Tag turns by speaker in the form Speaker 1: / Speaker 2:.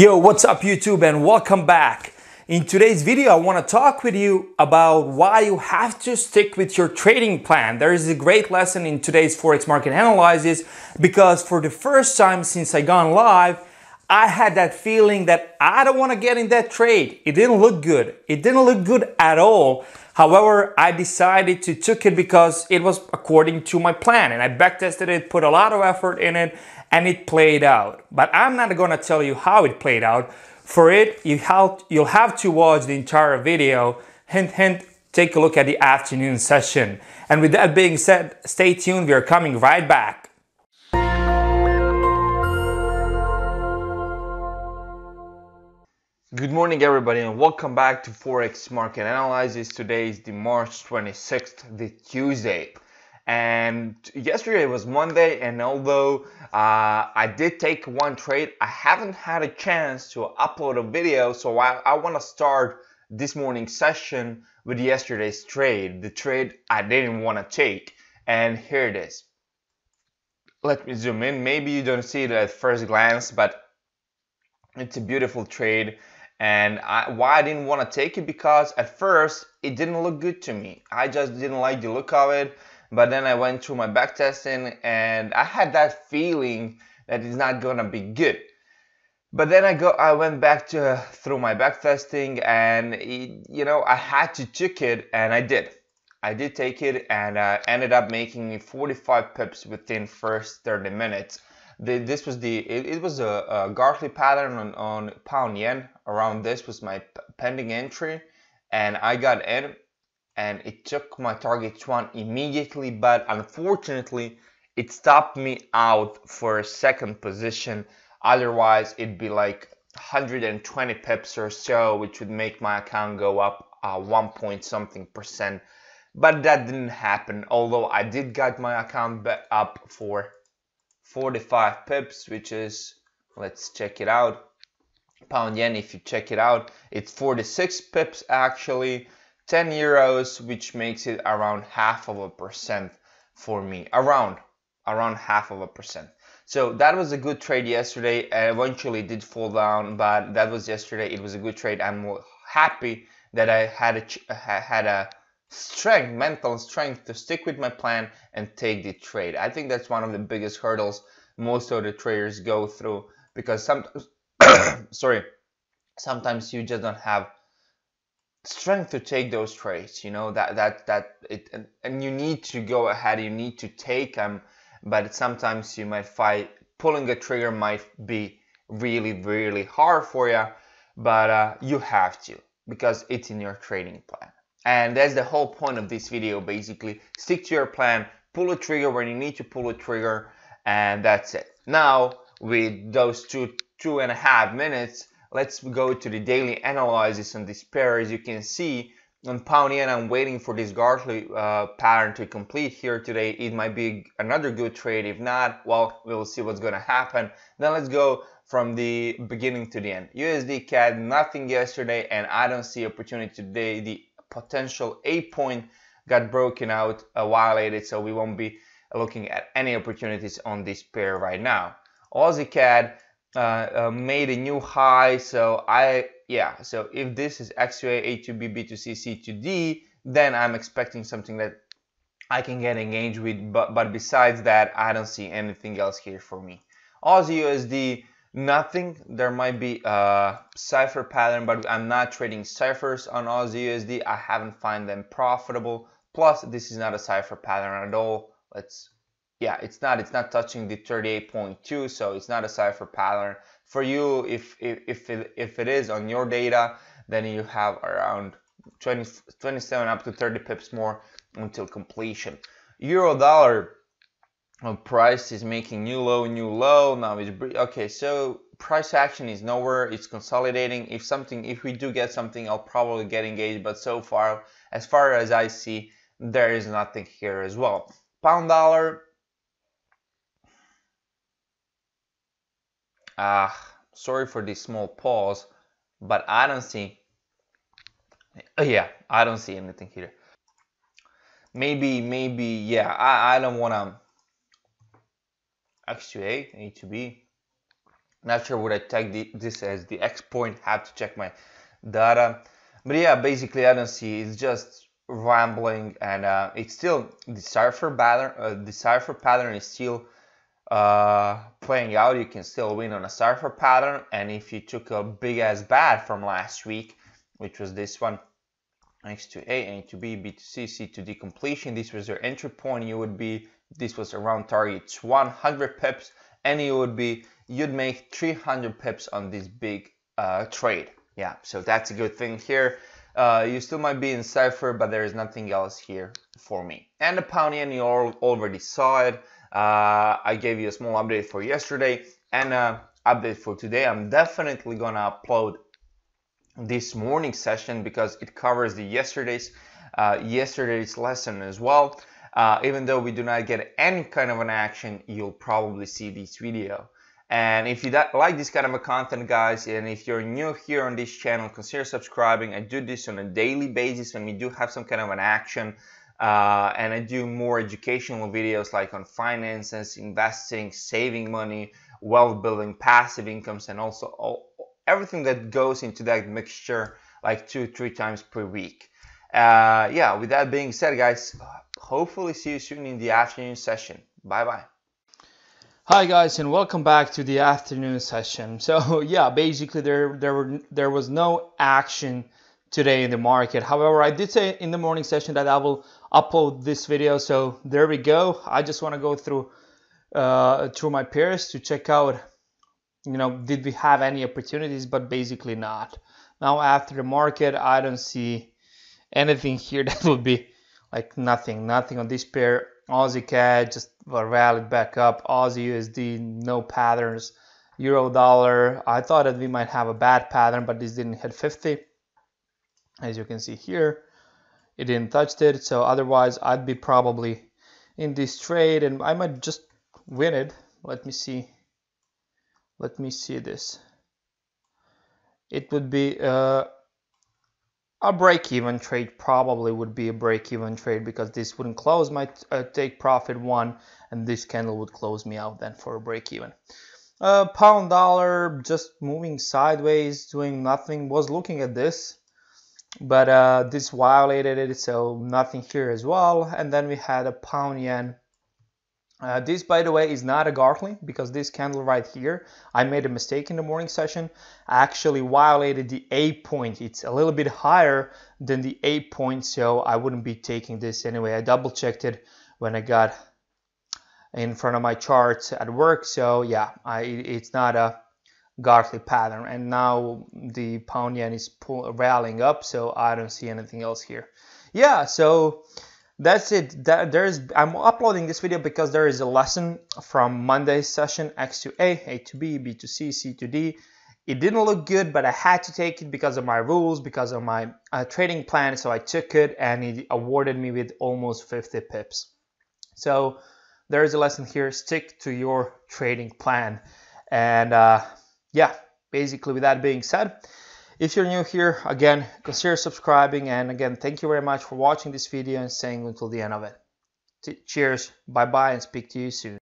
Speaker 1: Yo, what's up YouTube and welcome back. In today's video, I want to talk with you about why you have to stick with your trading plan. There is a great lesson in today's Forex market analysis because for the first time since I gone live, I had that feeling that I don't want to get in that trade. It didn't look good. It didn't look good at all. However, I decided to took it because it was according to my plan and I backtested it, put a lot of effort in it and it played out. But I'm not gonna tell you how it played out. For it, you have, you'll have to watch the entire video. Hint, hint, take a look at the afternoon session. And with that being said, stay tuned, we are coming right back. Good morning everybody and welcome back to Forex Market Analysis. Today is the March 26th, the Tuesday. And yesterday was Monday, and although uh, I did take one trade, I haven't had a chance to upload a video. So I, I want to start this morning's session with yesterday's trade, the trade I didn't want to take. And here it is. Let me zoom in. Maybe you don't see it at first glance, but it's a beautiful trade. And I, why I didn't want to take it because at first it didn't look good to me. I just didn't like the look of it but then I went through my back testing and I had that feeling that it's not gonna be good. But then I go, I went back to through my back testing and it, you know I had to take it and I did. I did take it and uh, ended up making 45 pips within first 30 minutes. The, this was the it, it was a, a Gartley pattern on, on pound yen. Around this was my pending entry, and I got in and it took my target one immediately but unfortunately it stopped me out for a second position otherwise it'd be like 120 pips or so which would make my account go up uh, 1 point something percent but that didn't happen although I did get my account up for 45 pips which is let's check it out pound yen if you check it out it's 46 pips actually 10 euros, which makes it around half of a percent for me. Around, around half of a percent. So that was a good trade yesterday. and eventually did fall down, but that was yesterday. It was a good trade. I'm happy that I had a uh, had a strength, mental strength to stick with my plan and take the trade. I think that's one of the biggest hurdles most of the traders go through because sometimes, sorry, sometimes you just don't have strength to take those trades you know that that that it and, and you need to go ahead you need to take them but sometimes you might find pulling a trigger might be really really hard for you but uh, you have to because it's in your trading plan and that's the whole point of this video basically stick to your plan pull a trigger when you need to pull a trigger and that's it now with those two two and a half minutes let's go to the daily analysis on this pair. As you can see, on pound yen, I'm waiting for this Gartley uh, pattern to complete here today. It might be another good trade. If not, well, we'll see what's going to happen. Then let's go from the beginning to the end. USD CAD, nothing yesterday, and I don't see opportunity today. The potential A point got broken out while later, so we won't be looking at any opportunities on this pair right now. Aussie CAD, uh, uh, made a new high. So I, yeah, so if this is X2A, A2B, B2C, C2D, then I'm expecting something that I can get engaged with. But, but besides that, I don't see anything else here for me. Aussie USD, nothing. There might be a cipher pattern, but I'm not trading ciphers on Aussie USD. I haven't find them profitable. Plus, this is not a cipher pattern at all. Let's yeah, it's not it's not touching the 38.2, so it's not a cipher pattern. For you, if if if it, if it is on your data, then you have around 20, 27 up to 30 pips more until completion. Euro dollar Oh, price is making new low, new low. Now it's okay. So price action is nowhere. It's consolidating. If something, if we do get something, I'll probably get engaged. But so far, as far as I see, there is nothing here as well. Pound dollar. Ah, sorry for this small pause, but I don't see. Oh, yeah, I don't see anything here. Maybe, maybe, yeah. I, I don't wanna x2a and e2b. Not sure would I tag the, this as the x point, have to check my data. But yeah, basically I don't see, it's just rambling and uh, it's still, the cipher pattern, uh, the cipher pattern is still uh, playing out. You can still win on a cipher pattern and if you took a big ass bat from last week, which was this one, x to A, and to B, B to C, C to D completion. This was your entry point. You would be this was around targets 100 pips, and it would be, you'd make 300 pips on this big uh, trade. Yeah, so that's a good thing here. Uh, you still might be in cipher, but there is nothing else here for me. And the pound yen, you all already saw it. Uh, I gave you a small update for yesterday and a update for today. I'm definitely gonna upload this morning session because it covers the yesterday's uh, yesterday's lesson as well. Uh, even though we do not get any kind of an action, you'll probably see this video. And if you like this kind of a content, guys, and if you're new here on this channel, consider subscribing. I do this on a daily basis when we do have some kind of an action. Uh, and I do more educational videos like on finances, investing, saving money, wealth building, passive incomes, and also all, everything that goes into that mixture like two, three times per week. Uh, yeah, with that being said, guys, hopefully see you soon in the afternoon session. Bye bye.
Speaker 2: Hi guys and welcome back to the afternoon session. So yeah, basically there there were there was no action today in the market. However, I did say in the morning session that I will upload this video. So there we go. I just want to go through uh, through my pairs to check out you know, did we have any opportunities? But basically not. Now after the market, I don't see anything here that would be like nothing, nothing on this pair. Aussie CAD just rallied back up. Aussie USD, no patterns. Euro dollar, I thought that we might have a bat pattern, but this didn't hit 50. As you can see here, it didn't touch it. So otherwise, I'd be probably in this trade and I might just win it. Let me see let me see this it would be uh, a break-even trade probably would be a break-even trade because this wouldn't close my uh, take profit one and this candle would close me out then for a break-even. Uh, pound dollar just moving sideways doing nothing was looking at this but uh, this violated it so nothing here as well. And then we had a pound yen uh, this, by the way, is not a Gartley because this candle right here, I made a mistake in the morning session. I actually violated the A point. It's a little bit higher than the A point, so I wouldn't be taking this anyway. I double checked it when I got in front of my charts at work. So yeah, I, it's not a Gartley pattern. And now the pound yen is pull, rallying up, so I don't see anything else here. Yeah, so that's it. That there's i'm uploading this video because there is a lesson from monday's session x to a a to b b to c c to d. It didn't look good but i had to take it because of my rules because of my uh, trading plan so i took it and it awarded me with almost 50 pips. So there is a lesson here. Stick to your trading plan. And uh, yeah basically with that being said if you're new here, again, consider subscribing. And again, thank you very much for watching this video and staying until the end of it. Cheers, bye bye, and speak to you soon.